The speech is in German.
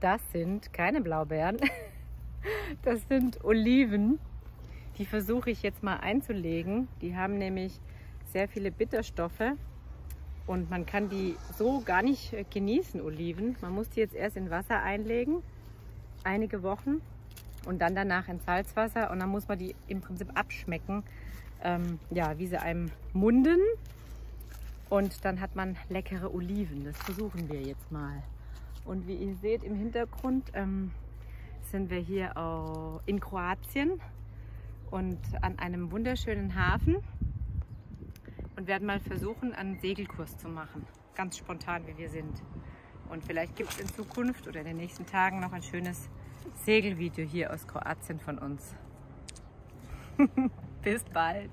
das sind keine Blaubeeren, das sind Oliven. Die versuche ich jetzt mal einzulegen. Die haben nämlich sehr viele Bitterstoffe und man kann die so gar nicht genießen, Oliven. Man muss die jetzt erst in Wasser einlegen, einige Wochen und dann danach in Salzwasser und dann muss man die im Prinzip abschmecken, ähm, ja, wie sie einem munden und dann hat man leckere Oliven. Das versuchen wir jetzt mal. Und wie ihr seht im Hintergrund ähm, sind wir hier in Kroatien und an einem wunderschönen Hafen und werden mal versuchen, einen Segelkurs zu machen. Ganz spontan, wie wir sind. Und vielleicht gibt es in Zukunft oder in den nächsten Tagen noch ein schönes Segelvideo hier aus Kroatien von uns. Bis bald!